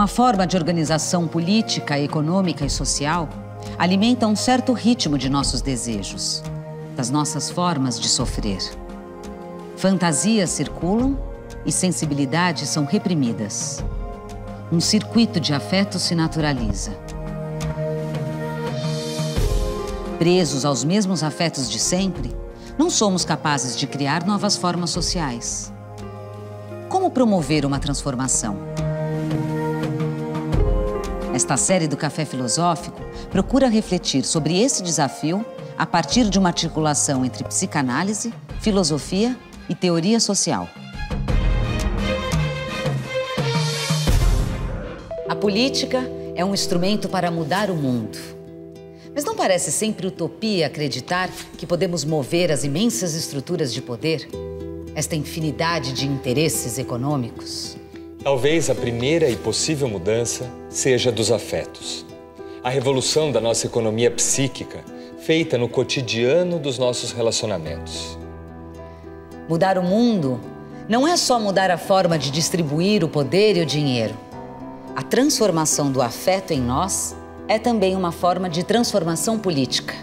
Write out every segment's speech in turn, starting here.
Uma forma de organização política, econômica e social alimenta um certo ritmo de nossos desejos, das nossas formas de sofrer. Fantasias circulam e sensibilidades são reprimidas. Um circuito de afetos se naturaliza. Presos aos mesmos afetos de sempre, não somos capazes de criar novas formas sociais. Como promover uma transformação? Esta série do Café Filosófico procura refletir sobre esse desafio a partir de uma articulação entre psicanálise, filosofia e teoria social. A política é um instrumento para mudar o mundo. Mas não parece sempre utopia acreditar que podemos mover as imensas estruturas de poder? Esta infinidade de interesses econômicos? Talvez a primeira e possível mudança seja dos afetos. A revolução da nossa economia psíquica, feita no cotidiano dos nossos relacionamentos. Mudar o mundo não é só mudar a forma de distribuir o poder e o dinheiro. A transformação do afeto em nós é também uma forma de transformação política.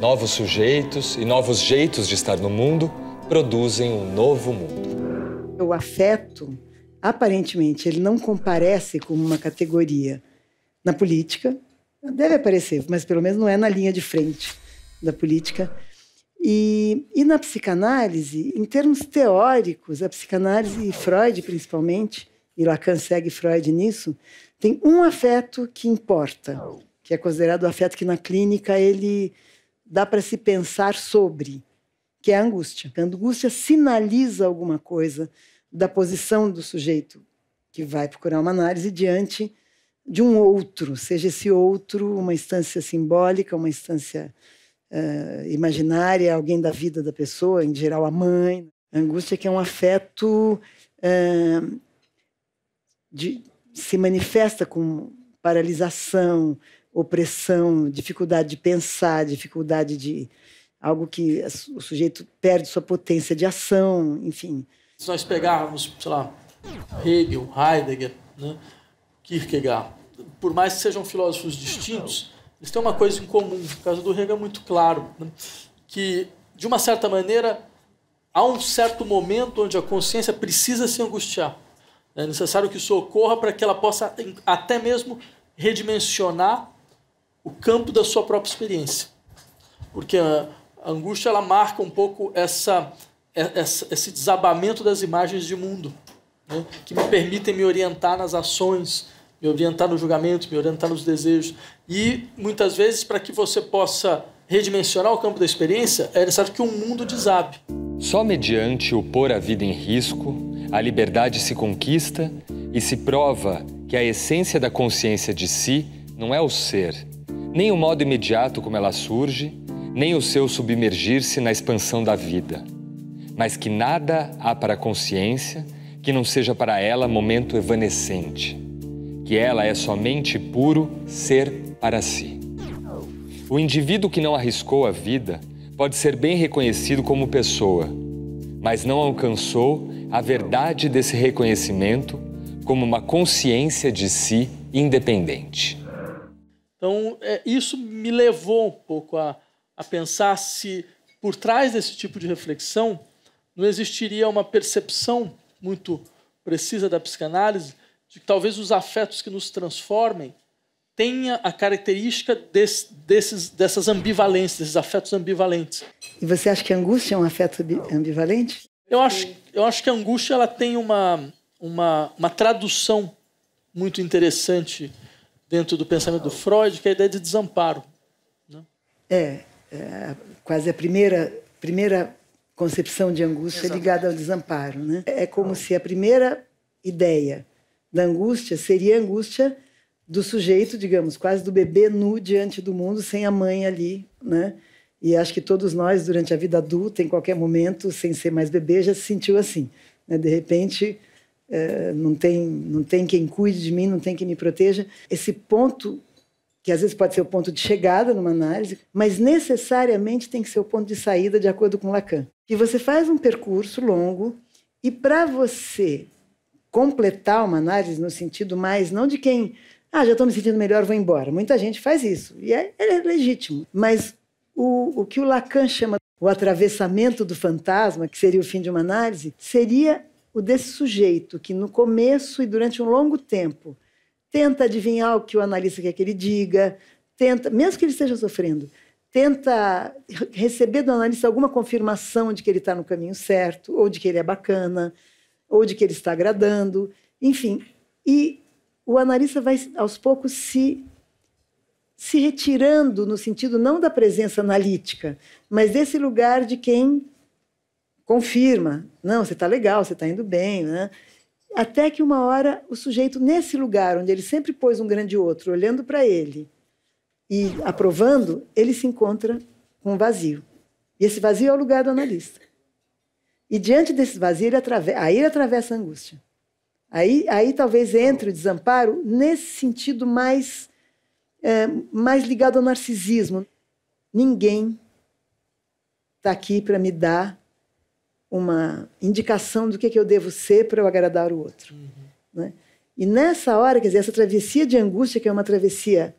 Novos sujeitos e novos jeitos de estar no mundo produzem um novo mundo. O afeto aparentemente, ele não comparece como uma categoria na política. Deve aparecer, mas pelo menos não é na linha de frente da política. E, e na psicanálise, em termos teóricos, a psicanálise e Freud principalmente, e Lacan segue Freud nisso, tem um afeto que importa, que é considerado o afeto que na clínica ele dá para se pensar sobre, que é a angústia. A angústia sinaliza alguma coisa da posição do sujeito que vai procurar uma análise diante de um outro, seja esse outro uma instância simbólica, uma instância uh, imaginária, alguém da vida da pessoa, em geral a mãe. A angústia que é um afeto uh, de, se manifesta com paralisação, opressão, dificuldade de pensar, dificuldade de algo que o sujeito perde sua potência de ação, enfim. Se nós pegarmos, sei lá, Hegel, Heidegger, né, Kierkegaard, por mais que sejam filósofos distintos, eles têm uma coisa em comum. No caso do Hegel é muito claro, né, que, de uma certa maneira, há um certo momento onde a consciência precisa se angustiar. É necessário que isso ocorra para que ela possa até mesmo redimensionar o campo da sua própria experiência. Porque a angústia ela marca um pouco essa esse desabamento das imagens de mundo, né? que me permitem me orientar nas ações, me orientar no julgamento, me orientar nos desejos. E, muitas vezes, para que você possa redimensionar o campo da experiência, é necessário que o mundo desabe. Só mediante o pôr a vida em risco, a liberdade se conquista e se prova que a essência da consciência de si não é o ser, nem o modo imediato como ela surge, nem o seu submergir-se na expansão da vida mas que nada há para a consciência que não seja para ela momento evanescente, que ela é somente puro ser para si. O indivíduo que não arriscou a vida pode ser bem reconhecido como pessoa, mas não alcançou a verdade desse reconhecimento como uma consciência de si independente. Então, é, isso me levou um pouco a, a pensar se, por trás desse tipo de reflexão, não existiria uma percepção muito precisa da psicanálise de que talvez os afetos que nos transformem tenha a característica desse, desses, dessas ambivalências, desses afetos ambivalentes. E você acha que a angústia é um afeto ambivalente? Eu acho, eu acho que a angústia ela tem uma, uma, uma tradução muito interessante dentro do pensamento do Freud, que é a ideia de desamparo. Né? É, é quase a primeira, primeira concepção de angústia Exatamente. ligada ao desamparo. Né? É como se a primeira ideia da angústia seria a angústia do sujeito, digamos, quase do bebê nu diante do mundo, sem a mãe ali, né? E acho que todos nós, durante a vida adulta, em qualquer momento, sem ser mais bebê, já se sentiu assim. Né? De repente, é, não, tem, não tem quem cuide de mim, não tem quem me proteja. Esse ponto que às vezes pode ser o ponto de chegada numa análise, mas necessariamente tem que ser o ponto de saída, de acordo com Lacan. Que você faz um percurso longo e para você completar uma análise no sentido mais, não de quem, ah, já estou me sentindo melhor, vou embora. Muita gente faz isso, e é, é legítimo. Mas o, o que o Lacan chama o atravessamento do fantasma, que seria o fim de uma análise, seria o desse sujeito que no começo e durante um longo tempo tenta adivinhar o que o analista quer que ele diga, tenta, mesmo que ele esteja sofrendo, tenta receber do analista alguma confirmação de que ele está no caminho certo, ou de que ele é bacana, ou de que ele está agradando, enfim. E o analista vai aos poucos se se retirando no sentido não da presença analítica, mas desse lugar de quem confirma, não, você está legal, você está indo bem, né? Até que uma hora o sujeito nesse lugar onde ele sempre pôs um grande outro, olhando para ele e aprovando, ele se encontra com um vazio. E esse vazio é o lugar do analista. E diante desse vazio, ele atravessa, aí ele atravessa a angústia. Aí, aí talvez entre o desamparo nesse sentido mais é, mais ligado ao narcisismo. Ninguém está aqui para me dar uma indicação do que, que eu devo ser para eu agradar o outro. Uhum. Né? E nessa hora, quer dizer, essa travessia de angústia, que é uma travessia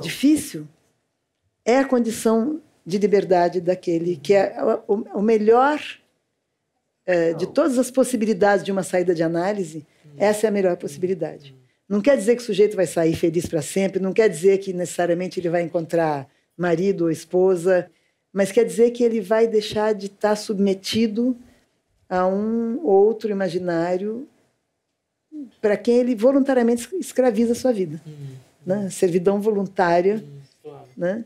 difícil, é a condição de liberdade daquele que é o, o melhor é, de todas as possibilidades de uma saída de análise, essa é a melhor possibilidade. Não quer dizer que o sujeito vai sair feliz para sempre, não quer dizer que necessariamente ele vai encontrar marido ou esposa, mas quer dizer que ele vai deixar de estar submetido a um outro imaginário para quem ele voluntariamente escraviza a sua vida. Uhum. Né? Servidão voluntária uhum, claro. né?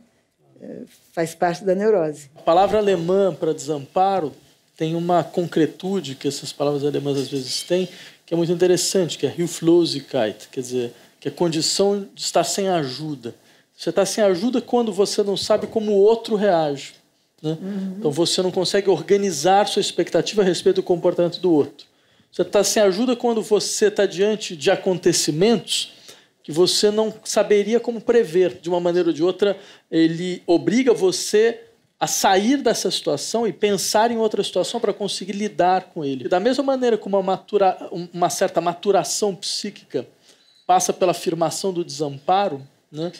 É, faz parte da neurose. A palavra alemã para desamparo tem uma concretude que essas palavras alemãs às vezes têm, que é muito interessante, que é Hilflosigkeit, quer dizer, que é a condição de estar sem ajuda. Você está sem ajuda quando você não sabe como o outro reage. Né? Uhum. Então você não consegue organizar sua expectativa a respeito do comportamento do outro. Você está sem ajuda quando você está diante de acontecimentos que você não saberia como prever. De uma maneira ou de outra, ele obriga você a sair dessa situação e pensar em outra situação para conseguir lidar com ele. Da mesma maneira como uma, matura, uma certa maturação psíquica passa pela afirmação do desamparo, né,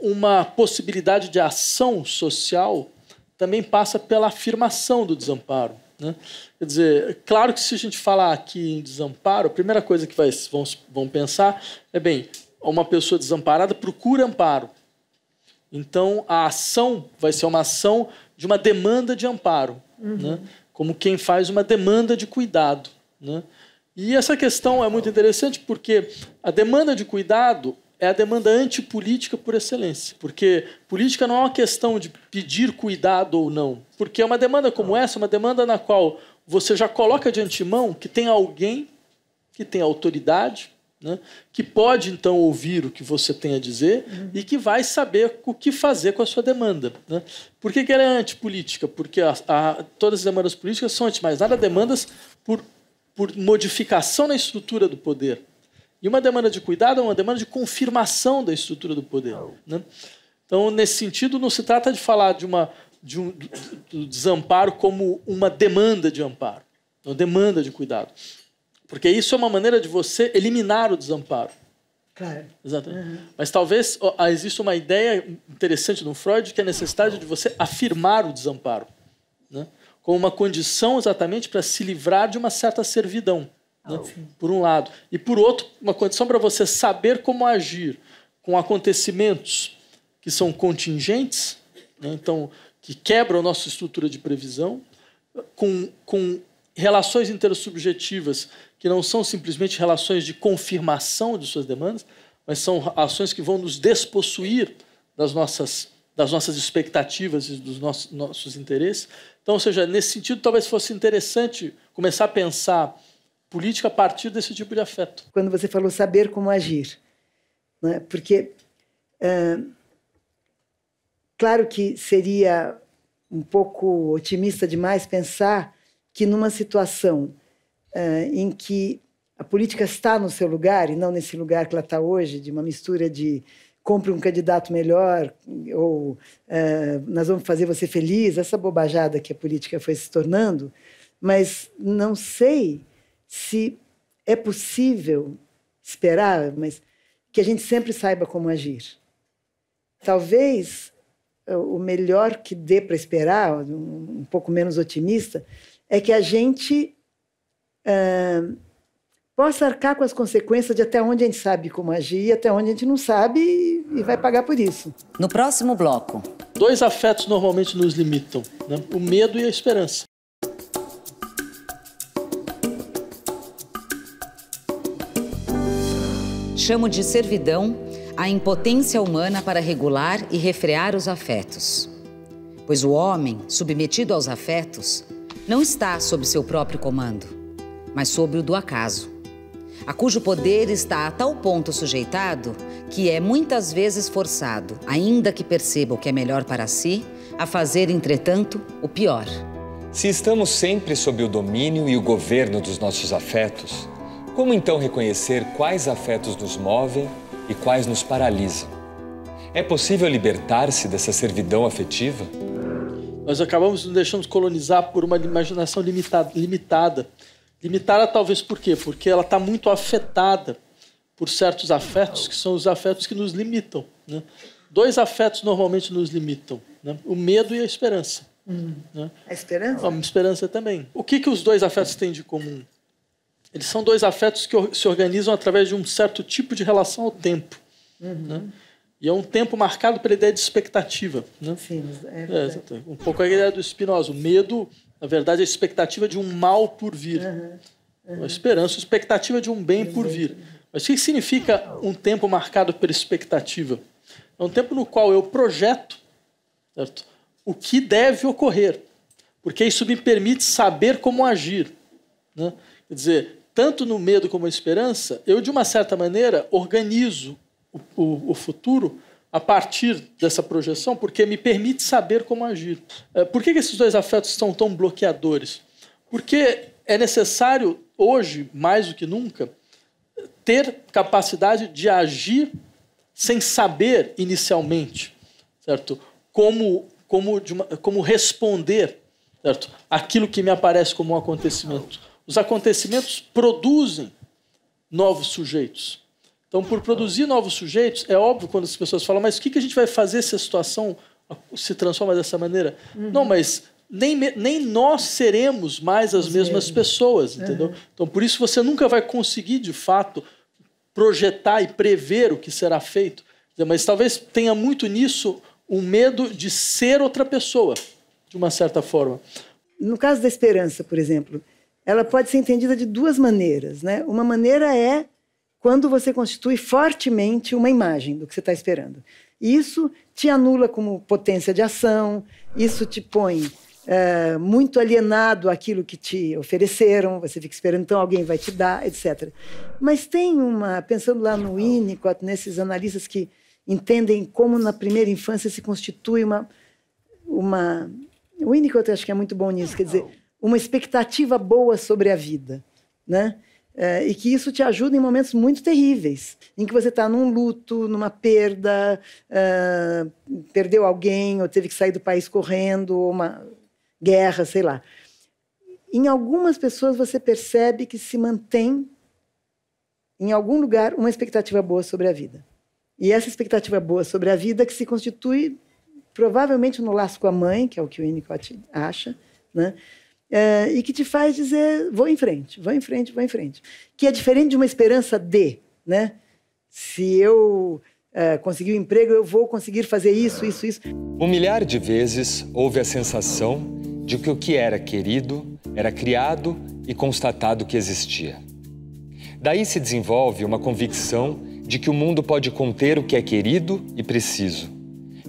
uma possibilidade de ação social também passa pela afirmação do desamparo. Né? Quer dizer, claro que se a gente falar aqui em desamparo, a primeira coisa que vai, vão, vão pensar é, bem, uma pessoa desamparada procura amparo. Então, a ação vai ser uma ação de uma demanda de amparo, uhum. né? como quem faz uma demanda de cuidado. Né? E essa questão é muito interessante porque a demanda de cuidado é a demanda antipolítica por excelência. Porque política não é uma questão de pedir cuidado ou não. Porque é uma demanda como essa, uma demanda na qual você já coloca de antemão que tem alguém que tem autoridade, né, que pode então ouvir o que você tem a dizer uhum. e que vai saber o que fazer com a sua demanda. Né? Por que, que ela é antipolítica? Porque a, a, todas as demandas políticas são, antes de mais nada, demandas por, por modificação na estrutura do poder. E uma demanda de cuidado é uma demanda de confirmação da estrutura do poder. Né? Então, nesse sentido, não se trata de falar de, uma, de um do desamparo como uma demanda de amparo, uma demanda de cuidado. Porque isso é uma maneira de você eliminar o desamparo. Claro. Exatamente. Uhum. Mas talvez exista uma ideia interessante no Freud que é a necessidade de você afirmar o desamparo, né? como uma condição exatamente para se livrar de uma certa servidão, né? por um lado. E por outro, uma condição para você saber como agir com acontecimentos que são contingentes, né? então, que quebram a nossa estrutura de previsão, com, com relações intersubjetivas que não são simplesmente relações de confirmação de suas demandas, mas são ações que vão nos despossuir das nossas, das nossas expectativas e dos nossos, nossos interesses. Então, ou seja, nesse sentido, talvez fosse interessante começar a pensar política a partir desse tipo de afeto. Quando você falou saber como agir, né? porque, é, claro que seria um pouco otimista demais pensar que numa situação uh, em que a política está no seu lugar e não nesse lugar que ela está hoje, de uma mistura de compre um candidato melhor ou uh, nós vamos fazer você feliz, essa bobajada que a política foi se tornando, mas não sei se é possível esperar, mas que a gente sempre saiba como agir. Talvez eh, o melhor que dê para esperar, um pouco menos otimista, é que a gente uh, possa arcar com as consequências de até onde a gente sabe como agir e até onde a gente não sabe e, vai pagar por isso. No próximo bloco. Dois afetos normalmente nos limitam: né? o medo e a esperança. Chamo de servidão a impotência humana para regular e refrear os afetos. Pois o homem, submetido aos afetos, não está sob seu próprio comando, mas sob o do acaso, a cujo poder está a tal ponto sujeitado que é muitas vezes forçado, ainda que perceba o que é melhor para si, a fazer, entretanto, o pior. Se estamos sempre sob o domínio e o governo dos nossos afetos, como então reconhecer quais afetos nos movem e quais nos paralisam? É possível libertar-se dessa servidão afetiva? Nós acabamos nos deixando colonizar por uma imaginação limitada. Limitada, limitada talvez por quê? Porque ela está muito afetada por certos afetos que são os afetos que nos limitam. Né? Dois afetos normalmente nos limitam: né? o medo e a esperança. Hum. Né? A esperança? A esperança também. O que, que os dois afetos têm de comum? Eles são dois afetos que se organizam através de um certo tipo de relação ao tempo. Uhum. Né? E é um tempo marcado pela ideia de expectativa. Né? Sim, é, é Um pouco a ideia do Spinoza. O medo, na verdade, é a expectativa de um mal por vir. Uhum. Uhum. A esperança, a expectativa de um bem por vir. Mas o que significa um tempo marcado pela expectativa? É um tempo no qual eu projeto certo? o que deve ocorrer, porque isso me permite saber como agir. Né? Quer dizer, tanto no medo como na esperança, eu, de uma certa maneira, organizo o, o, o futuro a partir dessa projeção, porque me permite saber como agir. É, por que esses dois afetos são tão bloqueadores? Porque é necessário, hoje, mais do que nunca, ter capacidade de agir sem saber inicialmente, certo? Como, como, uma, como responder, certo? Aquilo que me aparece como um acontecimento. Os acontecimentos produzem novos sujeitos. Então, por produzir novos sujeitos, é óbvio quando as pessoas falam, mas o que a gente vai fazer se a situação se transforma dessa maneira? Uhum. Não, mas nem, nem nós seremos mais as mesmas pessoas, entendeu? Uhum. Então, por isso você nunca vai conseguir, de fato, projetar e prever o que será feito. Mas talvez tenha muito nisso o um medo de ser outra pessoa, de uma certa forma. No caso da esperança, por exemplo, ela pode ser entendida de duas maneiras. Né? Uma maneira é quando você constitui fortemente uma imagem do que você está esperando. Isso te anula como potência de ação, isso te põe é, muito alienado àquilo que te ofereceram, você fica esperando, então alguém vai te dar, etc. Mas tem uma, pensando lá no Winnicott, nesses analistas que entendem como na primeira infância se constitui uma. uma o Winnicott acho que é muito bom nisso, quer dizer, uma expectativa boa sobre a vida. Né? É, e que isso te ajuda em momentos muito terríveis, em que você está num luto, numa perda, é, perdeu alguém, ou teve que sair do país correndo, ou uma guerra, sei lá. Em algumas pessoas você percebe que se mantém, em algum lugar, uma expectativa boa sobre a vida. E essa expectativa boa sobre a vida que se constitui provavelmente no laço com a mãe, que é o que o Winnicott acha, né? É, e que te faz dizer vou em frente, vou em frente, vou em frente. Que é diferente de uma esperança de, né? Se eu é, conseguir um emprego, eu vou conseguir fazer isso, isso, isso. Um milhar de vezes houve a sensação de que o que era querido era criado e constatado que existia. Daí se desenvolve uma convicção de que o mundo pode conter o que é querido e preciso,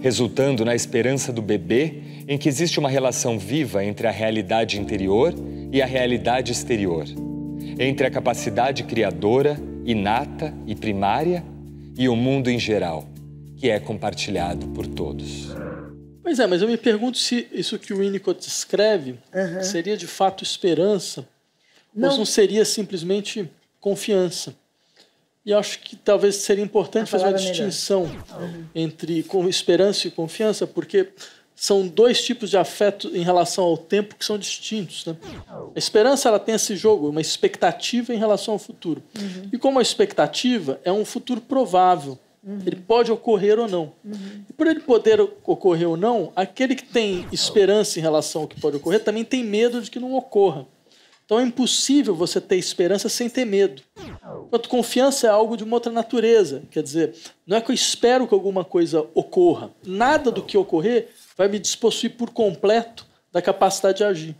resultando na esperança do bebê em que existe uma relação viva entre a realidade interior e a realidade exterior, entre a capacidade criadora, inata e primária, e o mundo em geral, que é compartilhado por todos. Pois é, mas eu me pergunto se isso que o Winnicott escreve uhum. seria de fato esperança não. ou não seria simplesmente confiança. E acho que talvez seria importante fazer uma distinção uhum. entre esperança e confiança, porque são dois tipos de afeto em relação ao tempo que são distintos. Né? A esperança ela tem esse jogo, uma expectativa em relação ao futuro. Uhum. E como a expectativa é um futuro provável, uhum. ele pode ocorrer ou não. Uhum. E por ele poder ocorrer ou não, aquele que tem esperança em relação ao que pode ocorrer também tem medo de que não ocorra. Então é impossível você ter esperança sem ter medo. Enquanto confiança é algo de uma outra natureza. Quer dizer, não é que eu espero que alguma coisa ocorra. Nada do que ocorrer vai me despossuir por completo da capacidade de agir.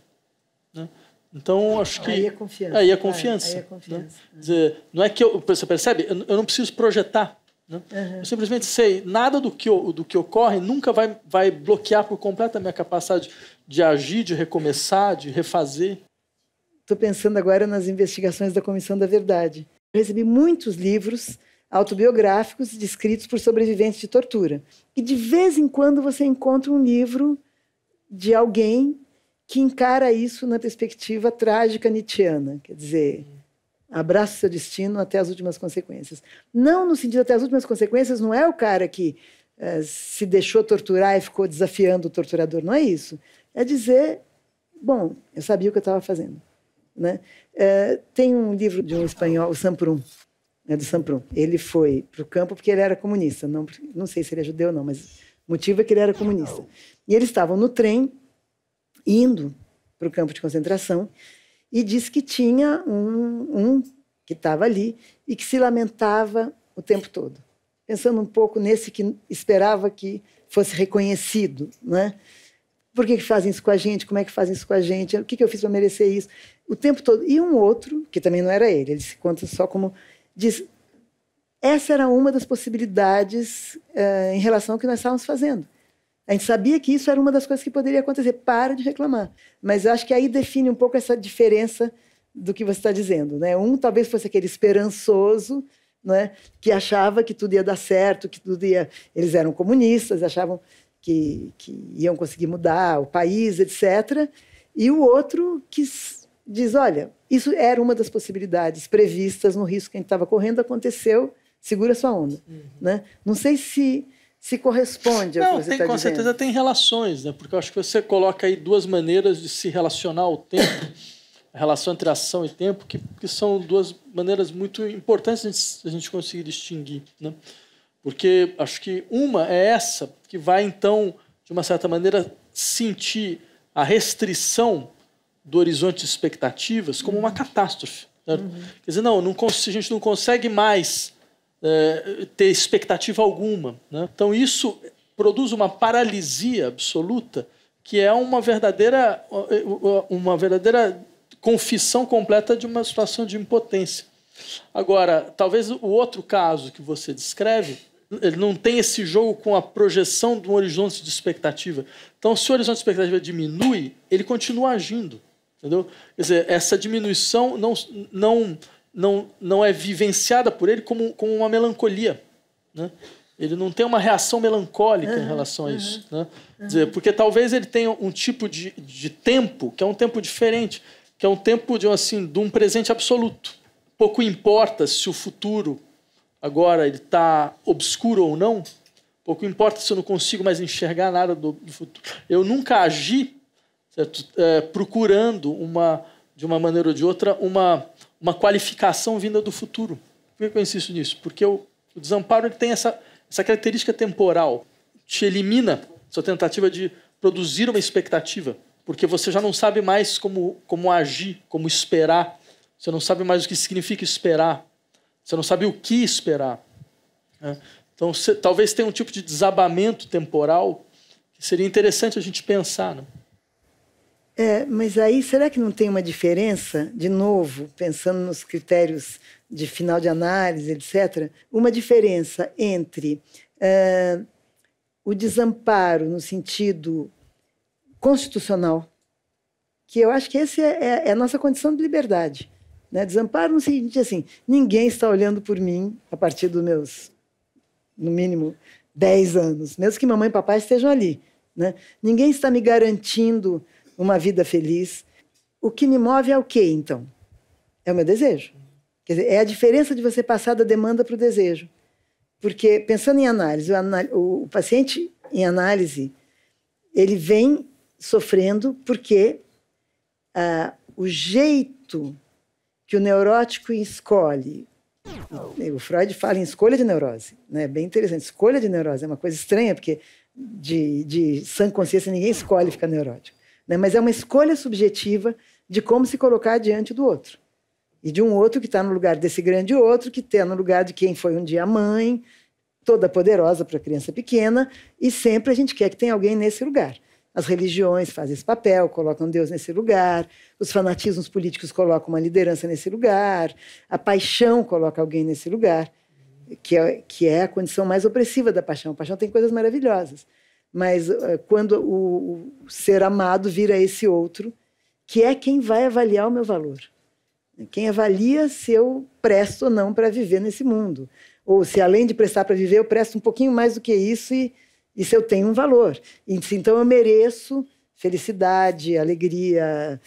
Né? Então, acho que. Aí é confiança. Aí é confiança. Aí é confiança. Né? Dizer, não é que eu. Você percebe? Eu não preciso projetar. Né? Uhum. Eu simplesmente sei, nada do que, do que ocorre nunca vai, vai bloquear por completo a minha capacidade de agir, de recomeçar, de refazer. Estou pensando agora nas investigações da Comissão da Verdade. Eu recebi muitos livros autobiográficos descritos por sobreviventes de tortura. E de vez em quando você encontra um livro de alguém que encara isso na perspectiva trágica nietzschiana, quer dizer, abraça seu destino até as últimas consequências. Não no sentido até as últimas consequências, não é o cara que uh, se deixou torturar e ficou desafiando o torturador, não é isso. É dizer, bom, eu sabia o que eu estava fazendo. Né? Uh, tem um livro de um espanhol, o Samprum, né, do Samprum. Ele foi para o campo porque ele era comunista. Não, não sei se ele é judeu ou não, mas o motivo é que ele era comunista. E eles estavam no trem, indo para o campo de concentração, e disse que tinha um, um que estava ali e que se lamentava o tempo todo. Pensando um pouco nesse que esperava que fosse reconhecido, né? Por que, que fazem isso com a gente? Como é que fazem isso com a gente? O que, que eu fiz para merecer isso? O tempo todo. E um outro, que também não era ele, ele se conta só como diz: essa era uma das possibilidades uh, em relação ao que nós estávamos fazendo. A gente sabia que isso era uma das coisas que poderia acontecer. Para de reclamar. Mas acho que aí define um pouco essa diferença do que você está dizendo. Né? Um talvez fosse aquele esperançoso, né, que achava que tudo ia dar certo, que tudo ia. Eles eram comunistas, achavam que, que iam conseguir mudar o país, etc. E o outro que diz: olha, isso era uma das possibilidades previstas no risco que a gente estava correndo, aconteceu, segura sua onda. Uhum. Né? Não sei se se corresponde ao que você está dizendo. Com certeza tem relações, né? porque eu acho que você coloca aí duas maneiras de se relacionar ao tempo, a relação entre ação e tempo, que, que são duas maneiras muito importantes de a gente conseguir distinguir. Né? Porque acho que uma é essa, que vai então, de uma certa maneira, sentir a restrição do horizonte de expectativas como uma catástrofe. Uhum. Quer dizer, não, não, a gente não consegue mais é, ter expectativa alguma. Né? Então, isso produz uma paralisia absoluta que é uma verdadeira, uma verdadeira confissão completa de uma situação de impotência. Agora, talvez o outro caso que você descreve, ele não tem esse jogo com a projeção de um horizonte de expectativa. Então, se o horizonte de expectativa diminui, ele continua agindo. Entendeu? Quer dizer, essa diminuição não, não, não, não é vivenciada por ele como, como uma melancolia. Né? Ele não tem uma reação melancólica uhum, em relação a isso. Uhum, né? Quer dizer, porque talvez ele tenha um tipo de, de tempo que é um tempo diferente, que é um tempo de, assim, de um presente absoluto. Pouco importa se o futuro agora ele está obscuro ou não, pouco importa se eu não consigo mais enxergar nada do, do futuro. Eu nunca agi? É, procurando uma, de uma maneira ou de outra, uma, uma qualificação vinda do futuro. Por que eu insisto nisso? Porque o, o desamparo ele tem essa, essa característica temporal, te elimina sua tentativa de produzir uma expectativa, porque você já não sabe mais como, como agir, como esperar, você não sabe mais o que significa esperar, você não sabe o que esperar. Né? Então, talvez tenha um tipo de desabamento temporal que seria interessante a gente pensar. Né? É, mas aí será que não tem uma diferença, de novo, pensando nos critérios de final de análise, etc., uma diferença entre uh, o desamparo no sentido constitucional, que eu acho que essa é, é, é, a nossa condição de liberdade. Né? Desamparo no sentido assim, ninguém está olhando por mim a partir dos meus, no mínimo, 10 anos, mesmo que mamãe e papai estejam ali. Né? Ninguém está me garantindo uma vida feliz. O que me move é o quê, então? É o meu desejo. Quer dizer, é a diferença de você passar da demanda para o desejo. Porque, pensando em análise, o, o paciente em análise ele vem sofrendo porque ah, o jeito que o neurótico escolhe. O Freud fala em escolha de neurose, né? Bem interessante. Escolha de neurose é uma coisa estranha porque de, de sã consciência ninguém escolhe ficar neurótico, né? Mas é uma escolha subjetiva de como se colocar diante do outro e de um outro que está no lugar desse grande outro que está no lugar de quem foi um dia mãe, toda poderosa para criança pequena e sempre a gente quer que tenha alguém nesse lugar. As religiões fazem esse papel, colocam Deus nesse lugar, os fanatismos políticos colocam uma liderança nesse lugar, a paixão coloca alguém nesse lugar, que é, que é a condição mais opressiva da paixão. A paixão tem coisas maravilhosas, mas uh, quando o, o ser amado vira esse outro, que é quem vai avaliar o meu valor, quem avalia se eu presto ou não para viver nesse mundo, ou se além de prestar para viver, eu presto um pouquinho mais do que isso e isso eu tenho um valor. Então eu mereço felicidade, alegria,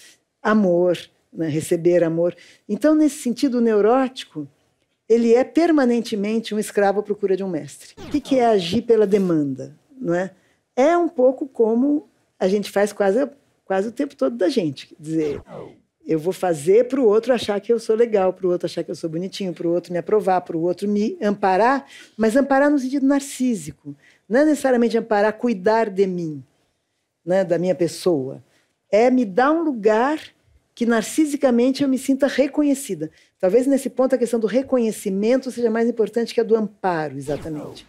amor, né? receber amor. Então, nesse sentido, o neurótico ele é permanentemente um escravo à procura de um mestre. O que é agir pela demanda? Não é? É um pouco como a gente faz quase, quase o tempo todo da gente. Quer dizer, eu vou fazer para o outro achar que eu sou legal, para o outro achar que eu sou bonitinho, para o outro me aprovar, para o outro me amparar, mas amparar no sentido narcísico. Não é necessariamente amparar, cuidar de mim, né, da minha pessoa. É me dar um lugar que narcisicamente eu me sinta reconhecida. Talvez nesse ponto a questão do reconhecimento seja mais importante que a do amparo, exatamente.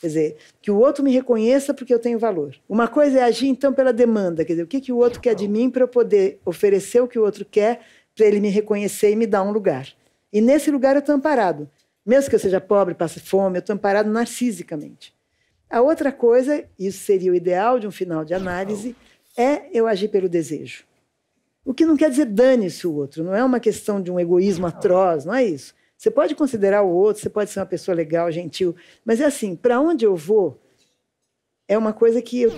Quer dizer, que o outro me reconheça porque eu tenho valor. Uma coisa é agir então pela demanda, quer dizer, o que, que o outro quer de mim para eu poder oferecer o que o outro quer para ele me reconhecer e me dar um lugar. E nesse lugar eu estou amparado. Mesmo que eu seja pobre, passe fome, eu estou amparado narcisicamente. A outra coisa, isso seria o ideal de um final de análise, é eu agir pelo desejo. O que não quer dizer dane-se o outro, não é uma questão de um egoísmo atroz, não é isso. Você pode considerar o outro, você pode ser uma pessoa legal, gentil, mas é assim, para onde eu vou é uma coisa que eu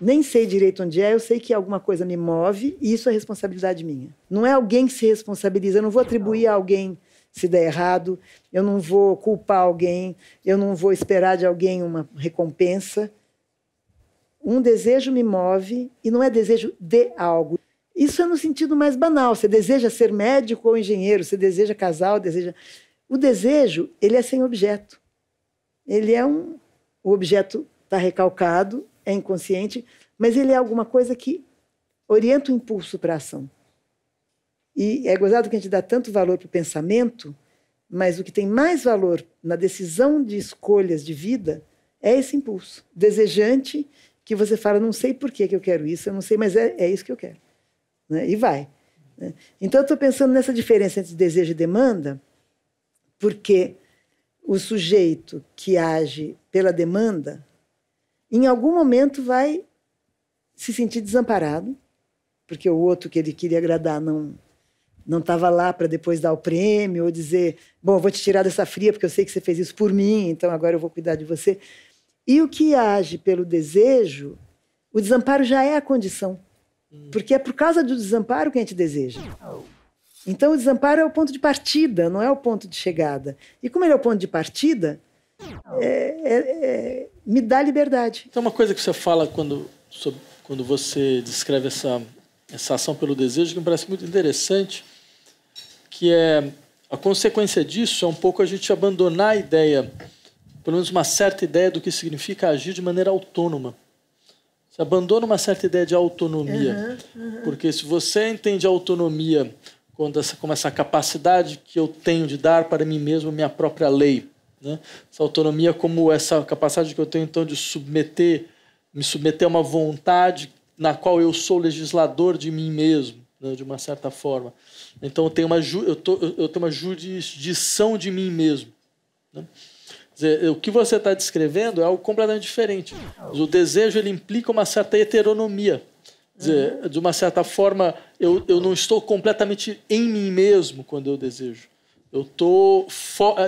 nem sei direito onde é, eu sei que alguma coisa me move e isso é responsabilidade minha. Não é alguém que se responsabiliza, eu não vou atribuir a alguém se der errado, eu não vou culpar alguém, eu não vou esperar de alguém uma recompensa. Um desejo me move e não é desejo de algo. Isso é no sentido mais banal. Você deseja ser médico ou engenheiro, você deseja casar, deseja. O desejo, ele é sem objeto. Ele é um. O objeto está recalcado, é inconsciente, mas ele é alguma coisa que orienta o impulso para a ação. E é gozado que a gente dá tanto valor para o pensamento, mas o que tem mais valor na decisão de escolhas de vida é esse impulso desejante que você fala, não sei por que, que eu quero isso, eu não sei, mas é, é isso que eu quero. Né? E vai. Né? Então, eu estou pensando nessa diferença entre desejo e demanda, porque o sujeito que age pela demanda, em algum momento vai se sentir desamparado, porque o outro que ele queria agradar não não estava lá para depois dar o prêmio ou dizer, bom, vou te tirar dessa fria porque eu sei que você fez isso por mim, então agora eu vou cuidar de você. E o que age pelo desejo, o desamparo já é a condição, porque é por causa do desamparo que a gente deseja. Então o desamparo é o ponto de partida, não é o ponto de chegada. E como ele é o ponto de partida, é, é, é, me dá liberdade. Então uma coisa que você fala quando, sobre, quando você descreve essa, essa ação pelo desejo que me parece muito interessante que é a consequência disso é um pouco a gente abandonar a ideia, pelo menos uma certa ideia do que significa agir de maneira autônoma. Você abandona uma certa ideia de autonomia, uhum, uhum. porque se você entende a autonomia como essa, como essa capacidade que eu tenho de dar para mim mesmo minha própria lei, né? essa autonomia como essa capacidade que eu tenho então de submeter, me submeter a uma vontade na qual eu sou legislador de mim mesmo, né? de uma certa forma. Então eu tenho uma, eu tô, eu tenho uma jurisdição de mim mesmo. Né? Dizer, o que você está descrevendo é algo completamente diferente. O desejo ele implica uma certa heteronomia. Dizer, uhum. De uma certa forma, eu, eu não estou completamente em mim mesmo quando eu desejo. Eu estou,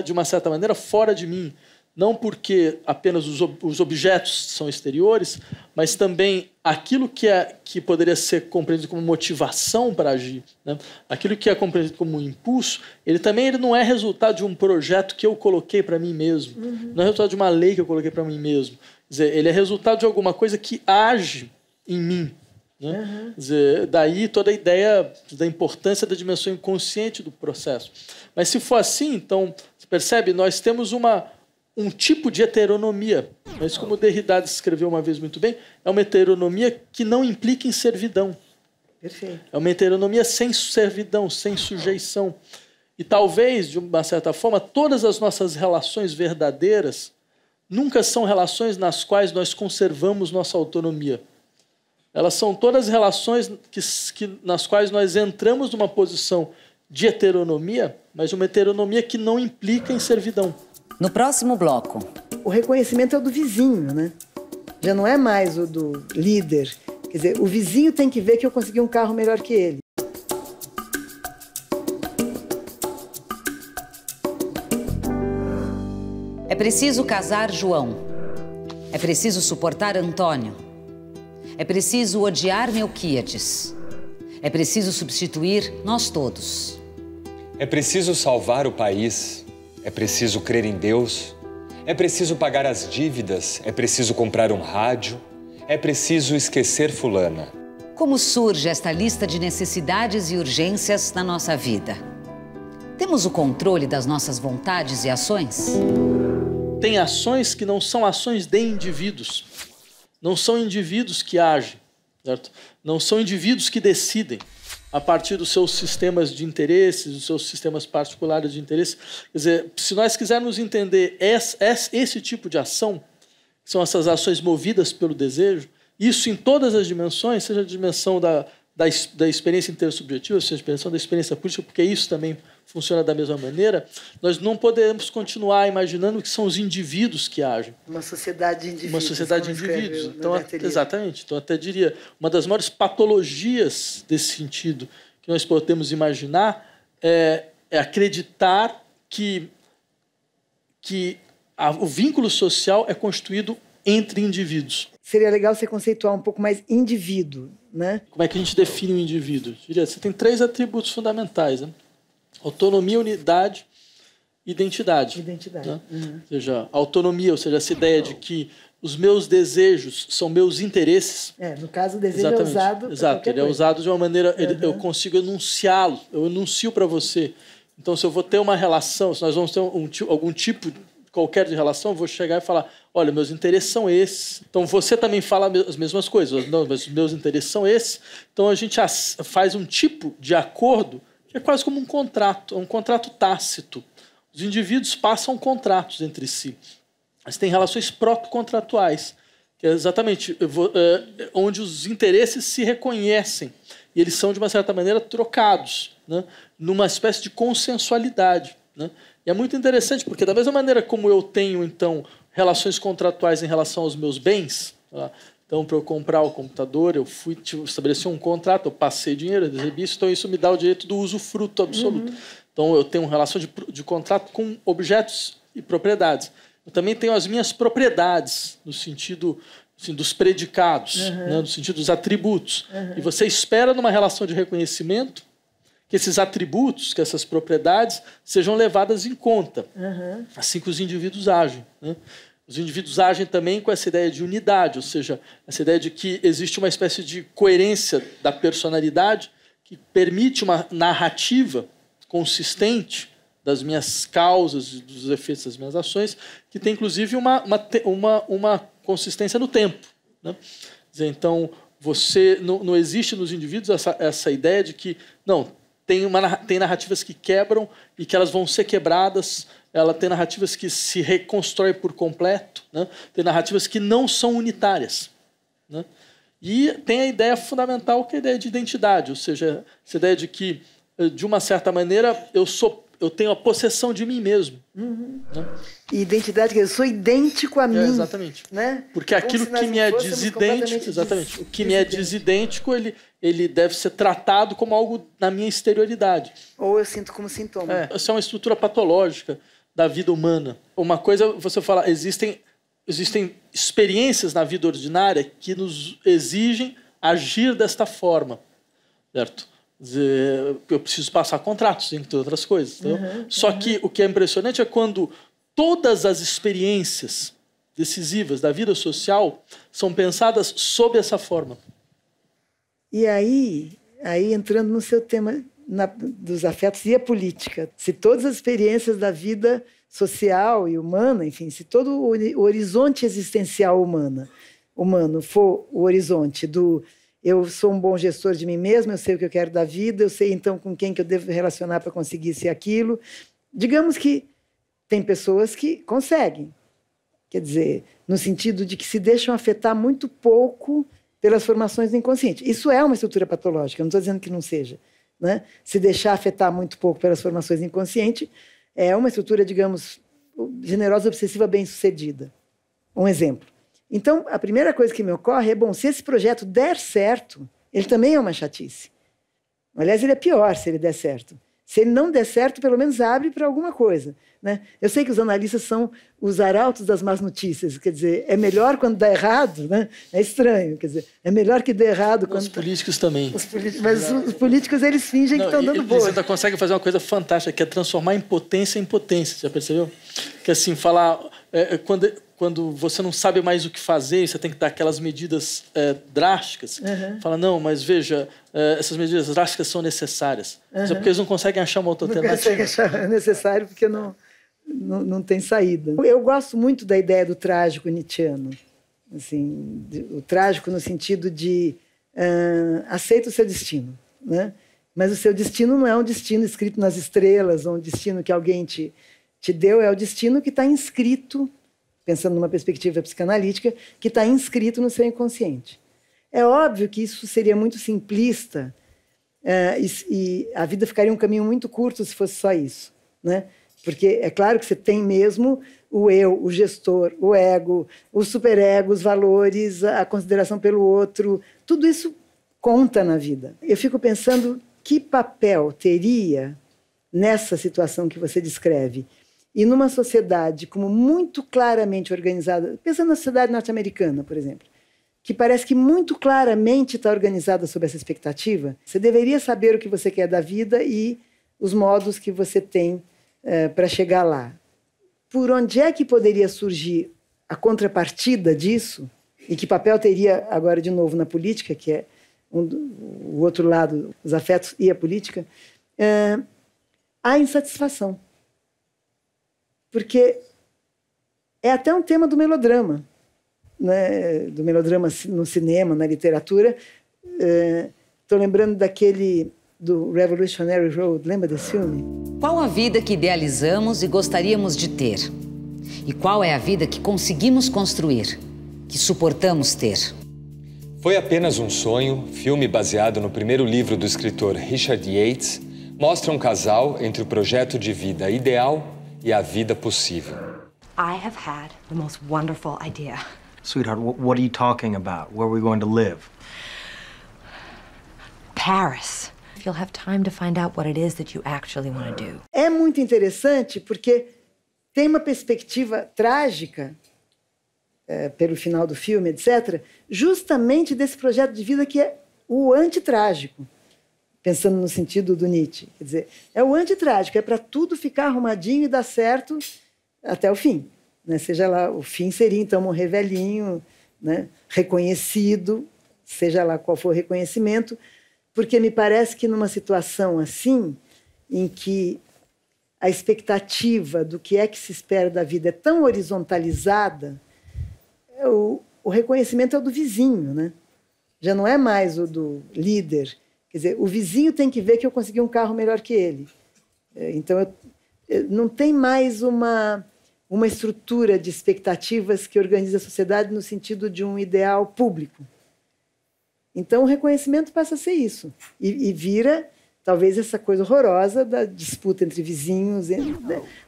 de uma certa maneira, fora de mim não porque apenas os, ob os objetos são exteriores, mas também aquilo que, é, que poderia ser compreendido como motivação para agir, né? aquilo que é compreendido como impulso, ele também ele não é resultado de um projeto que eu coloquei para mim mesmo, uhum. não é resultado de uma lei que eu coloquei para mim mesmo. Quer dizer, ele é resultado de alguma coisa que age em mim. Né? Uhum. Dizer, daí toda a ideia da importância da dimensão inconsciente do processo. Mas se for assim, então, você percebe, nós temos uma, um tipo de heteronomia. Mas como Derrida escreveu uma vez muito bem, é uma heteronomia que não implica em servidão. Perfeito. É uma heteronomia sem servidão, sem sujeição. E talvez, de uma certa forma, todas as nossas relações verdadeiras nunca são relações nas quais nós conservamos nossa autonomia. Elas são todas relações que, que, nas quais nós entramos numa posição de heteronomia, mas uma heteronomia que não implica em servidão. No próximo bloco. O reconhecimento é o do vizinho, né? Já não é mais o do líder. Quer dizer, o vizinho tem que ver que eu consegui um carro melhor que ele. É preciso casar João. É preciso suportar Antônio. É preciso odiar Melquíades. É preciso substituir nós todos. É preciso salvar o país. É preciso crer em Deus. É preciso pagar as dívidas. É preciso comprar um rádio. É preciso esquecer Fulana. Como surge esta lista de necessidades e urgências na nossa vida? Temos o controle das nossas vontades e ações? Tem ações que não são ações de indivíduos. Não são indivíduos que agem, certo? Não são indivíduos que decidem a partir dos seus sistemas de interesses, dos seus sistemas particulares de interesse. Quer dizer, se nós quisermos entender esse, esse tipo de ação, que são essas ações movidas pelo desejo, isso em todas as dimensões, seja a dimensão da, da, da experiência intersubjetiva, seja a dimensão da experiência política, porque isso também funciona da mesma maneira, nós não podemos continuar imaginando que são os indivíduos que agem. Uma sociedade de indivíduos. Uma sociedade de indivíduos. Então, exatamente. Então, até diria, uma das maiores patologias desse sentido que nós podemos imaginar é, é acreditar que, que a, o vínculo social é constituído entre indivíduos. Seria legal você conceituar um pouco mais indivíduo, né? Como é que a gente define o um indivíduo? Diria, você tem três atributos fundamentais, né? Autonomia, unidade identidade. Identidade. Né? Uhum. Ou seja, autonomia, ou seja, essa ideia de que os meus desejos são meus interesses. É, no caso, o desejo é Exatamente. é usado. Exato, ele é coisa. é usado de uma maneira. Uhum. Ele, eu consigo enunciá-lo, eu enuncio para você. Então, se eu vou ter uma relação, se nós vamos ter um, algum tipo qualquer de relação, vou chegar e falar: olha, meus interesses são esses. Então você também fala as mesmas coisas. Não, mas meus interesses são esses. Então a gente faz um tipo de acordo que é quase como um contrato, é um contrato tácito. Os indivíduos passam contratos entre si. Mas tem relações proto-contratuais, que é exatamente é, onde os interesses se reconhecem e eles são, de uma certa maneira, trocados, né, numa espécie de consensualidade. Né? E é muito interessante, porque da mesma maneira como eu tenho, então, relações contratuais em relação aos meus bens, tá? Então, para eu comprar o computador, eu fui tipo, estabeleci um contrato, eu passei dinheiro, eu recebi isso, então isso me dá o direito do usufruto absoluto. Uhum. Então, eu tenho uma relação de, de contrato com objetos e propriedades. Eu também tenho as minhas propriedades, no sentido assim, dos predicados, uhum. né, no sentido dos atributos. Uhum. E você espera, numa relação de reconhecimento, que esses atributos, que essas propriedades sejam levadas em conta. Uhum. Assim que os indivíduos agem. Né? Os indivíduos agem também com essa ideia de unidade, ou seja, essa ideia de que existe uma espécie de coerência da personalidade que permite uma narrativa consistente das minhas causas e dos efeitos das minhas ações, que tem inclusive uma, uma, uma, uma consistência no tempo. Né? Então, você não, não existe nos indivíduos essa, essa ideia de que, não, tem, uma, tem narrativas que quebram e que elas vão ser quebradas ela tem narrativas que se reconstrói por completo, né? tem narrativas que não são unitárias. Né? E tem a ideia fundamental que é a ideia de identidade, ou seja, essa ideia de que, eh, de uma certa maneira, eu sou eu tenho a possessão de mim mesmo. Uhum. Né? Identidade, eu sou idêntico a é, mim. É, exatamente. Né? Porque aquilo que me é desidêntico, exatamente, o que me é desidêntico, ele, ele deve ser tratado como algo na minha exterioridade. Ou eu sinto como sintoma. É, essa é uma estrutura patológica da vida humana. Uma coisa você fala, existem existem experiências na vida ordinária que nos exigem agir desta forma, certo? Eu preciso passar contratos, entre outras coisas. Uhum, Só uhum. que o que é impressionante é quando todas as experiências decisivas da vida social são pensadas sob essa forma. E aí, aí entrando no seu tema na, dos afetos e a política, se todas as experiências da vida social e humana, enfim, se todo o horizonte existencial humana, humano for o horizonte do eu sou um bom gestor de mim mesmo, eu sei o que eu quero da vida, eu sei então com quem que eu devo relacionar para conseguir ser aquilo. Digamos que tem pessoas que conseguem, quer dizer, no sentido de que se deixam afetar muito pouco pelas formações do inconsciente. Isso é uma estrutura patológica, não estou dizendo que não seja. Né? Se deixar afetar muito pouco pelas formações do inconsciente é uma estrutura, digamos, generosa, obsessiva, bem-sucedida. Um exemplo. Então, a primeira coisa que me ocorre é: bom, se esse projeto der certo, ele também é uma chatice. Aliás, ele é pior se ele der certo. Se ele não der certo, pelo menos abre para alguma coisa. Né? Eu sei que os analistas são os arautos das más notícias, quer dizer, é melhor quando dá errado, né? é estranho, quer dizer, é melhor que dê errado quando... Os políticos também. Os mas os, os, políticos, eles fingem não, que estão dando boa. Você ainda consegue fazer uma coisa fantástica, que é transformar impotência em potência, já percebeu? Que assim, falar... É, é quando, quando você não sabe mais o que fazer, você tem que dar aquelas medidas é, drásticas. Uhum. Fala, não, mas veja, é, essas medidas drásticas são necessárias. Uhum. É porque eles não conseguem achar uma outra não alternativa. Não conseguem achar necessário porque não, não, não tem saída. Eu gosto muito da ideia do trágico nietzschiano. Assim, o trágico no sentido de uh, aceita o seu destino, né? Mas o seu destino não é um destino escrito nas estrelas, ou um destino que alguém te, te deu, é o destino que está inscrito pensando numa perspectiva psicanalítica, que está inscrito no seu inconsciente. É óbvio que isso seria muito simplista uh, e, e, a vida ficaria um caminho muito curto se fosse só isso, né? Porque é claro que você tem mesmo o eu, o gestor, o ego, o superego, os valores, a consideração pelo outro, tudo isso conta na vida. Eu fico pensando que papel teria nessa situação que você descreve e numa sociedade como muito claramente organizada, pensando na sociedade norte-americana, por exemplo, que parece que muito claramente está organizada sob essa expectativa, você deveria saber o que você quer da vida e os modos que você tem é, para chegar lá. Por onde é que poderia surgir a contrapartida disso? E que papel teria agora de novo na política, que é um, o outro lado, os afetos e a política? É, a insatisfação porque é até um tema do melodrama, né? do melodrama no cinema, na literatura. Estou é, lembrando daquele do Revolutionary Road, lembra desse filme? Qual a vida que idealizamos e gostaríamos de ter? E qual é a vida que conseguimos construir, que suportamos ter? Foi apenas um sonho, filme baseado no primeiro livro do escritor Richard Yates, mostra um casal entre o projeto de vida ideal e a vida possível. I have had the most wonderful idea. Sweetheart, what are you talking about? Where are we going to live? Paris. You'll have time to find out what it is that you actually want to do. É muito interessante porque tem uma perspectiva trágica é, pelo final do filme, etc., justamente desse projeto de vida que é o antitrágico pensando no sentido do Nietzsche. Quer dizer, é o antitrágico, é para tudo ficar arrumadinho e dar certo até o fim. Né? Seja lá, o fim seria então morrer velhinho, né? reconhecido, seja lá qual for o reconhecimento, porque me parece que numa situação assim, em que a expectativa do que é que se espera da vida é tão horizontalizada, o, o reconhecimento é o do vizinho, né? Já não é mais o do líder, Quer dizer, o vizinho tem que ver que eu consegui um carro melhor que ele. É, então, eu, eu, não tem mais uma, uma estrutura de expectativas que organiza a sociedade no sentido de um ideal público. Então, o reconhecimento passa a ser isso. E, e vira, talvez, essa coisa horrorosa da disputa entre vizinhos, né?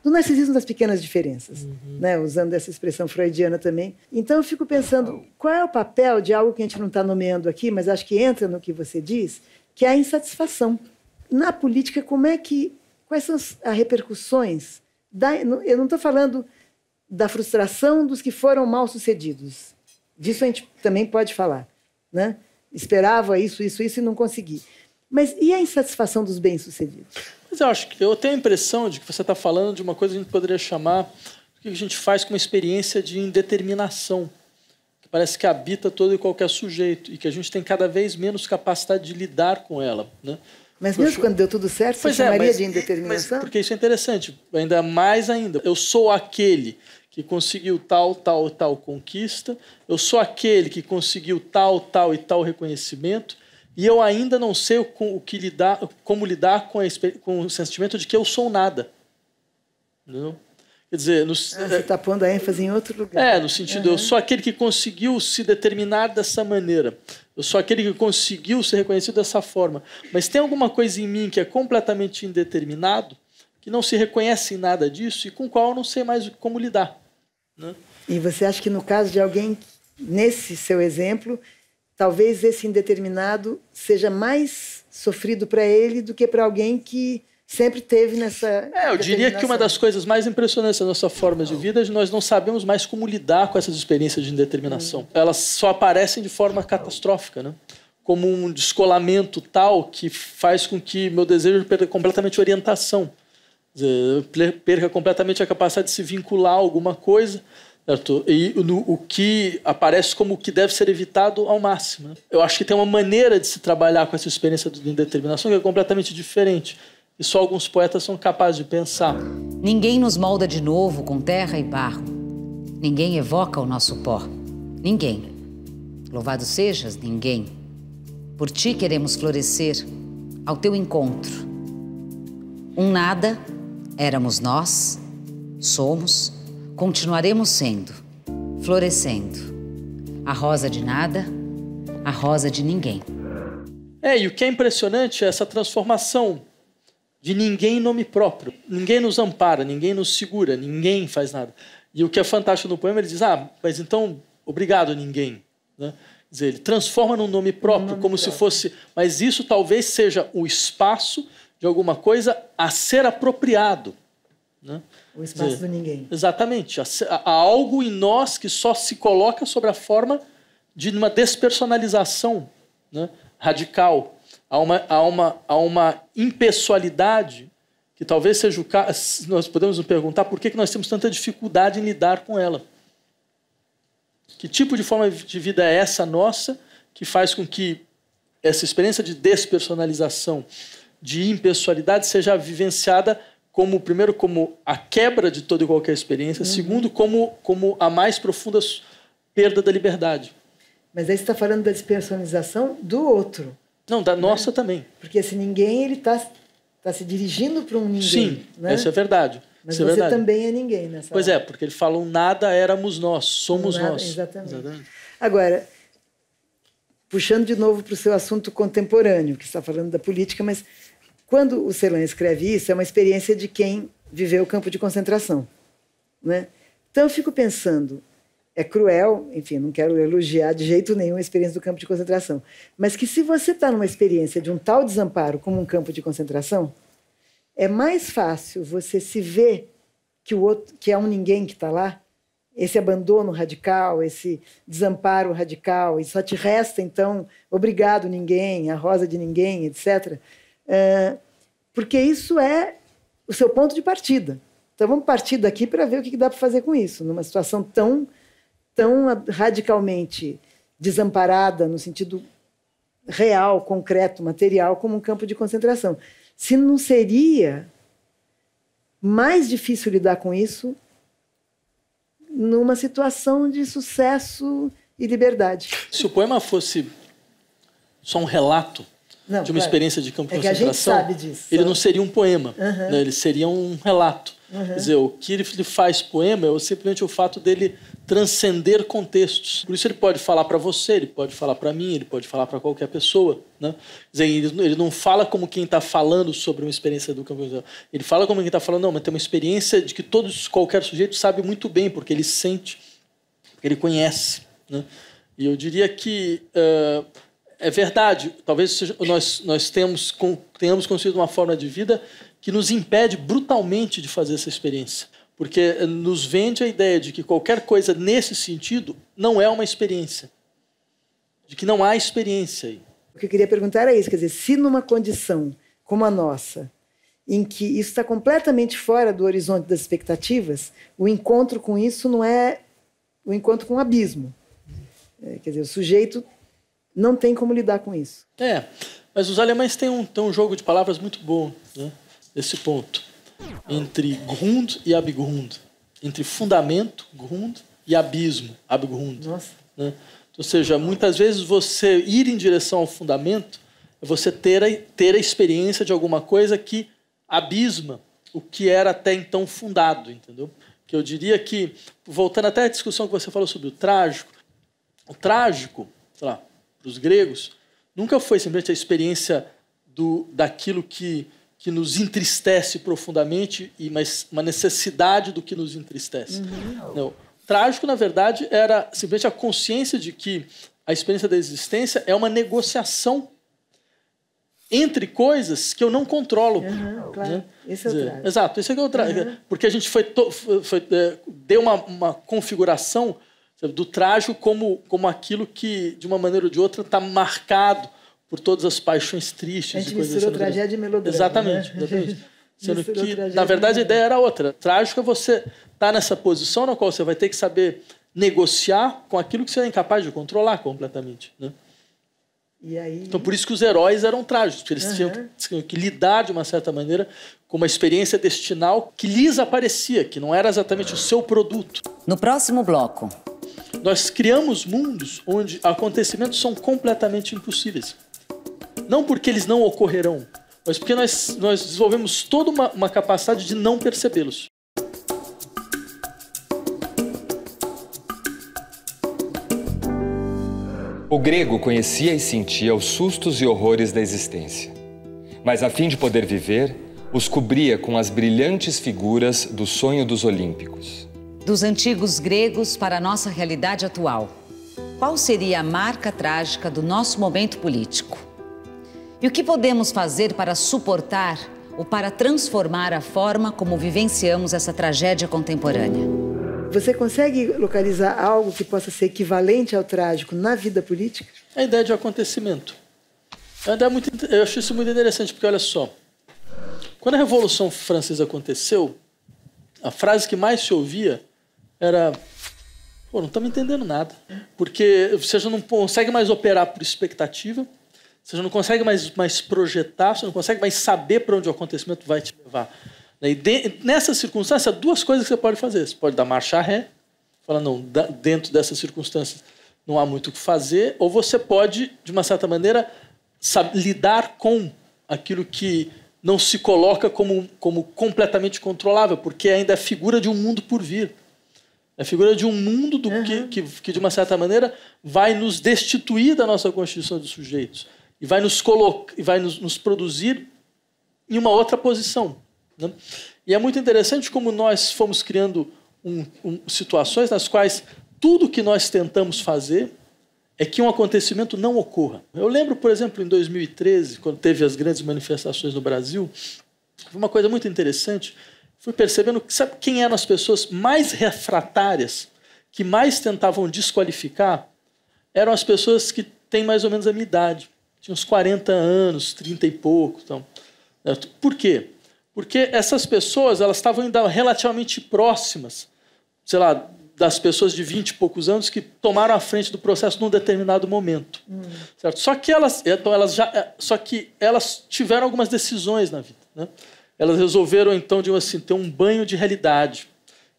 do narcisismo das pequenas diferenças, uhum. né? usando essa expressão freudiana também. Então, eu fico pensando, qual é o papel de algo que a gente não está nomeando aqui, mas acho que entra no que você diz, que é a insatisfação. Na política, como é que quais são as repercussões? Da, eu não estou falando da frustração dos que foram mal sucedidos. Disso a gente também pode falar, né? Esperava isso, isso, isso e não consegui. Mas e a insatisfação dos bem-sucedidos? Mas eu acho que eu tenho a impressão de que você está falando de uma coisa que a gente poderia chamar o que a gente faz com uma experiência de indeterminação parece que habita todo e qualquer sujeito e que a gente tem cada vez menos capacidade de lidar com ela. Né? Mas mesmo Poxa, quando deu tudo certo, você pois é, chamaria é, mas, de indeterminação? Mas, porque isso é interessante, ainda mais ainda. Eu sou aquele que conseguiu tal, tal, tal conquista, eu sou aquele que conseguiu tal, tal e tal reconhecimento, e eu ainda não sei o, o que lidar, como lidar com, a, com o sentimento de que eu sou nada. Não? Quer dizer, no, ah, você está pondo a ênfase em outro lugar. É, no sentido, uhum. eu sou aquele que conseguiu se determinar dessa maneira. Eu sou aquele que conseguiu ser reconhecido dessa forma. Mas tem alguma coisa em mim que é completamente indeterminado, que não se reconhece em nada disso e com o qual eu não sei mais como lidar. Né? E você acha que no caso de alguém, nesse seu exemplo, talvez esse indeterminado seja mais sofrido para ele do que para alguém que sempre teve nessa. É, eu diria que uma das coisas mais impressionantes da nossa forma de vida é que nós não sabemos mais como lidar com essas experiências de indeterminação. Hum. Elas só aparecem de forma catastrófica, né? Como um descolamento tal que faz com que meu desejo perca completamente orientação, dizer, perca completamente a capacidade de se vincular a alguma coisa. Certo? E no, o que aparece como o que deve ser evitado ao máximo. Né? Eu acho que tem uma maneira de se trabalhar com essa experiência de indeterminação que é completamente diferente e só alguns poetas são capazes de pensar. Ninguém nos molda de novo com terra e barro. Ninguém evoca o nosso pó. Ninguém. Louvado sejas, ninguém. Por ti queremos florescer, ao teu encontro. Um nada, éramos nós, somos, continuaremos sendo, florescendo. A rosa de nada, a rosa de ninguém. É, e o que é impressionante é essa transformação de ninguém em nome próprio. Ninguém nos ampara, ninguém nos segura, ninguém faz nada. E o que é fantástico no poema, ele diz: Ah, mas então, obrigado, ninguém. Né? Quer dizer, ele transforma num nome próprio, nome como próprio. se fosse. Mas isso talvez seja o espaço de alguma coisa a ser apropriado. Né? O espaço dizer, do ninguém. Exatamente. Há algo em nós que só se coloca sobre a forma de uma despersonalização né? radical há uma, há uma, há uma impessoalidade que talvez seja o caso. Nós podemos nos perguntar por que, que nós temos tanta dificuldade em lidar com ela. Que tipo de forma de vida é essa nossa que faz com que essa experiência de despersonalização, de impessoalidade, seja vivenciada como, primeiro, como a quebra de toda e qualquer experiência, uhum. segundo, como, como a mais profunda perda da liberdade. Mas aí você está falando da despersonalização do outro. Não, da nossa né? também. Porque esse ninguém, ele está tá se dirigindo para um ninguém. Sim, né? isso é verdade. Mas isso é você é verdade. também é ninguém nessa Pois hora. é, porque ele fala um nada éramos nós, somos nada, nós. Exatamente. exatamente. Agora, puxando de novo para o seu assunto contemporâneo, que está falando da política, mas quando o Celan escreve isso, é uma experiência de quem viveu o campo de concentração. Né? Então eu fico pensando, é cruel, enfim, não quero elogiar de jeito nenhum a experiência do campo de concentração, mas que se você está numa experiência de um tal desamparo como um campo de concentração, é mais fácil você se ver que o outro, que é um ninguém que está lá, esse abandono radical, esse desamparo radical, e só te resta então obrigado ninguém, a rosa de ninguém, etc. É, porque isso é o seu ponto de partida. Então vamos partir daqui para ver o que dá para fazer com isso, numa situação tão tão radicalmente desamparada no sentido real, concreto, material, como um campo de concentração. Se não seria mais difícil lidar com isso numa situação de sucesso e liberdade. Se o poema fosse só um relato não, de uma claro. experiência de campo de é concentração, ele não seria um poema, uhum. né? ele seria um relato. Uhum. Quer dizer, o que ele faz poema é simplesmente o fato dele transcender contextos. Por isso ele pode falar para você, ele pode falar para mim, ele pode falar para qualquer pessoa. Né? Dizer, ele não fala como quem está falando sobre uma experiência do campo. Ele fala como quem está falando, não, mas tem uma experiência de que todos, qualquer sujeito sabe muito bem, porque ele sente, porque ele conhece. Né? E eu diria que uh, é verdade, talvez seja, nós, nós temos, tenhamos construído uma forma de vida que nos impede brutalmente de fazer essa experiência. Porque nos vende a ideia de que qualquer coisa nesse sentido não é uma experiência. De que não há experiência aí. O que eu queria perguntar é isso: quer dizer, se numa condição como a nossa, em que isso está completamente fora do horizonte das expectativas, o encontro com isso não é o encontro com o abismo. É, quer dizer, o sujeito não tem como lidar com isso. É, mas os alemães têm um, têm um jogo de palavras muito bom né, nesse ponto. Entre Grund e Abgrund. Entre fundamento, Grund, e abismo, Abgrund. Né? Ou seja, muitas vezes você ir em direção ao fundamento é você ter a, ter a experiência de alguma coisa que abisma o que era até então fundado, entendeu? Que eu diria que, voltando até à discussão que você falou sobre o trágico, o trágico, sei lá, para os gregos, nunca foi simplesmente a experiência do, daquilo que, que nos entristece profundamente, e mas uma necessidade do que nos entristece. Uhum. Não. Trágico, na verdade, era simplesmente a consciência de que a experiência da existência é uma negociação entre coisas que eu não controlo. Uhum, claro. Né? Esse é o trágico. Exato, esse é o trágico. Uhum. Porque a gente foi, foi, foi é, deu uma, uma configuração do trágico como, como aquilo que, de uma maneira ou de outra, está marcado por todas as paixões tristes. A gente misturou tragédia e melodrama. Exatamente. Né? exatamente. Sendo que, na verdade, a ideia era outra. Trágico é você estar tá nessa posição na qual você vai ter que saber negociar com aquilo que você é incapaz de controlar completamente. Né? Aí... Então, por isso que os heróis eram trágicos, porque eles uhum. tinham, que, tinham, que, lidar, de uma certa maneira, com uma experiência destinal que lhes aparecia, que não era exatamente o seu produto. No próximo bloco. Nós criamos mundos onde acontecimentos são completamente impossíveis. Não porque eles não ocorrerão, mas porque nós, nós desenvolvemos toda uma, uma capacidade de não percebê-los. O grego conhecia e sentia os sustos e horrores da existência, mas a fim de poder viver, os cobria com as brilhantes figuras do sonho dos olímpicos. Dos antigos gregos para a nossa realidade atual, qual seria a marca trágica do nosso momento político? E o que podemos fazer para suportar ou para transformar a forma como vivenciamos essa tragédia contemporânea? Você consegue localizar algo que possa ser equivalente ao trágico na vida política? A ideia de acontecimento. É muito, eu acho isso muito interessante, porque olha só. Quando a Revolução Francesa aconteceu, a frase que mais se ouvia era: pô, não estamos entendendo nada. Porque você já não consegue mais operar por expectativa, você não consegue mais, mais projetar, você não consegue mais saber para onde o acontecimento vai te levar. E de, nessa circunstância, duas coisas que você pode fazer. Você pode dar marcha ré, falar, não, dentro dessas circunstâncias não há muito o que fazer, ou você pode, de uma certa maneira, sabe, lidar com aquilo que não se coloca como, como completamente controlável, porque ainda é figura de um mundo por vir. É figura de um mundo do uhum. que, que, que, de uma certa maneira, vai nos destituir da nossa constituição de sujeitos e vai nos, colocar, vai nos, nos produzir em uma outra posição. Né? E é muito interessante como nós fomos criando um, um, situações nas quais tudo que nós tentamos fazer é que um acontecimento não ocorra. Eu lembro, por exemplo, em 2013, quando teve as grandes manifestações no Brasil, uma coisa muito interessante. Fui percebendo que sabe quem eram as pessoas mais refratárias, que mais tentavam desqualificar? Eram as pessoas que têm mais ou menos a minha idade. Tinham uns 40 anos, 30 e pouco. Então. Por quê? Porque essas pessoas elas estavam ainda relativamente próximas, sei lá, das pessoas de 20 e poucos anos que tomaram a frente do processo num determinado momento. Hum. Certo? Só que elas, então elas já, é, só que elas tiveram algumas decisões na vida, né? Elas resolveram então de assim ter um banho de realidade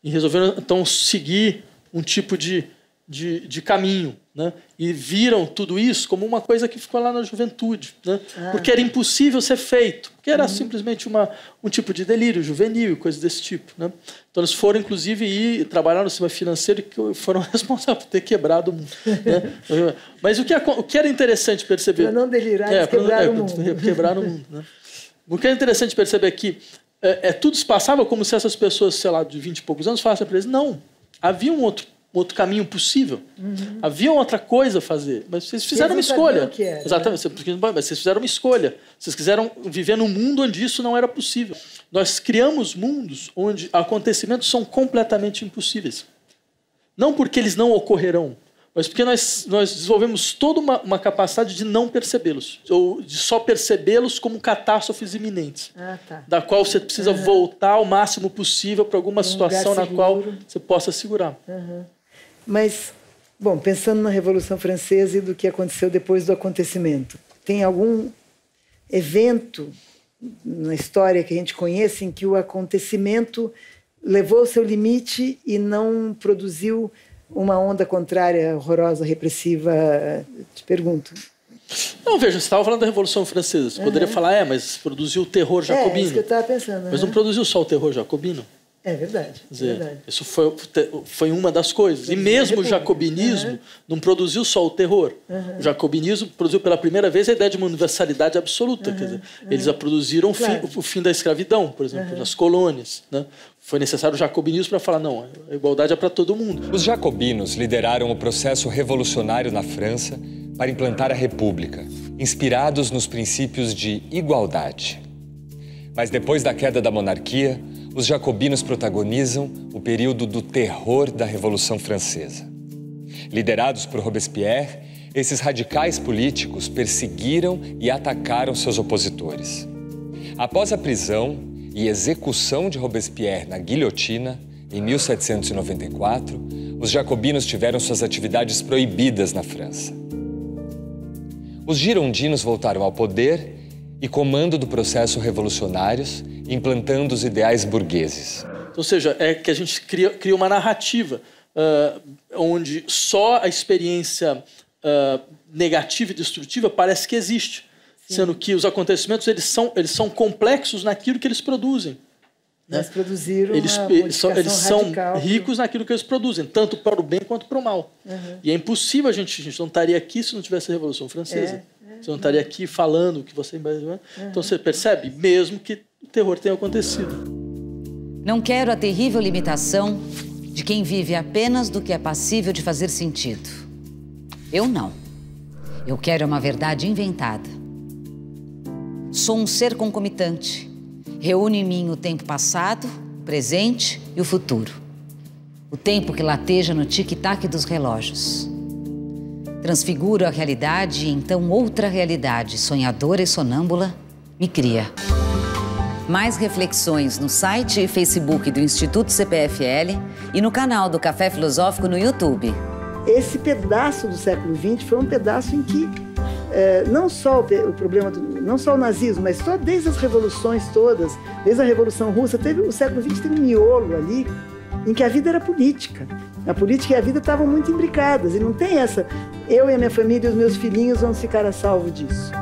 e resolveram então seguir um tipo de, de, de caminho né? E viram tudo isso como uma coisa que ficou lá na juventude, né? Ah. Porque era impossível ser feito, porque era uhum. simplesmente uma, um tipo de delírio juvenil, coisas desse tipo, né? Então eles foram inclusive ir trabalhar no sistema financeiro e foram responsáveis por ter quebrado o mundo. Né? Mas o que, o que era interessante perceber, para não delirar, é, quebrar é, o mundo, quebrar o mundo, né? O que é interessante perceber aqui é, é tudo se passava como se essas pessoas, sei lá, de 20 e poucos anos falassem para eles, não, havia um outro outro caminho possível. Uhum. Havia outra coisa a fazer, mas vocês fizeram uma escolha. Era, né? Exatamente, né? mas vocês fizeram uma escolha. Vocês quiseram viver num mundo onde isso não era possível. Nós criamos mundos onde acontecimentos são completamente impossíveis. Não porque eles não ocorrerão, mas porque nós, nós desenvolvemos toda uma, uma capacidade de não percebê-los, ou de só percebê-los como catástrofes iminentes, ah, tá. da qual você precisa uhum. voltar o máximo possível para alguma um situação na qual você possa segurar. Uhum. Mas Bom, pensando na Revolução Francesa e do que aconteceu depois do acontecimento, tem algum evento na história que a gente conhece em que o acontecimento levou ao seu limite e não produziu uma onda contrária, horrorosa, repressiva? Te pergunto. Não, veja, você estava falando da Revolução Francesa. Você uhum. poderia falar, é, mas produziu o terror jacobino. É, isso que eu estava pensando. Mas não produziu só o terror jacobino? É verdade. Dizer, é verdade. Isso foi, foi uma das coisas. E mesmo o jacobinismo uhum. não produziu só o terror. Uhum. O jacobinismo produziu pela primeira vez a ideia de uma universalidade absoluta. Uhum. Quer dizer, eles a produziram claro. o, fim, o, fim, da escravidão, por exemplo, nas colônias. Né? Foi necessário o jacobinismo para falar: não, a igualdade é para todo mundo. Os jacobinos lideraram o processo revolucionário na França para implantar a República, inspirados nos princípios de igualdade. Mas depois da queda da monarquia, os jacobinos protagonizam o período do terror da Revolução Francesa. Liderados por Robespierre, esses radicais políticos perseguiram e atacaram seus opositores. Após a prisão e execução de Robespierre na guilhotina, em 1794, os jacobinos tiveram suas atividades proibidas na França. Os girondinos voltaram ao poder e comando do processo revolucionários, implantando os ideais burgueses. Ou seja, é que a gente cria, cria uma narrativa uh, onde só a experiência uh, negativa e destrutiva parece que existe, Sim. sendo que os acontecimentos eles são, eles são complexos naquilo que eles produzem. Né? Eles produziram eles, eles são, eles são ricos naquilo que eles produzem, tanto para o bem quanto para o mal. Uhum. E é impossível a gente, a gente não estaria aqui se não tivesse a Revolução Francesa. É. Você não estaria aqui falando o que você. Uhum. Então você percebe, mesmo que o terror tenha acontecido. Não quero a terrível limitação de quem vive apenas do que é passível de fazer sentido. Eu não. Eu quero uma verdade inventada. Sou um ser concomitante. Reúne em mim o tempo passado, presente e o futuro. O tempo que lateja no tic-tac dos relógios. Transfiguro a realidade e então outra realidade, sonhadora e sonâmbula, me cria. Mais reflexões no site e Facebook do Instituto CPFL e no canal do Café Filosófico no YouTube. Esse pedaço do século XX foi um pedaço em que é, não só o, o, problema, do, não só o nazismo, mas só desde as revoluções todas, desde a Revolução Russa, teve o século XX teve um miolo ali em que a vida era política. A política e a vida estavam muito imbricadas e não tem essa. Eu e a minha família e os meus filhinhos vão ficar a salvo disso.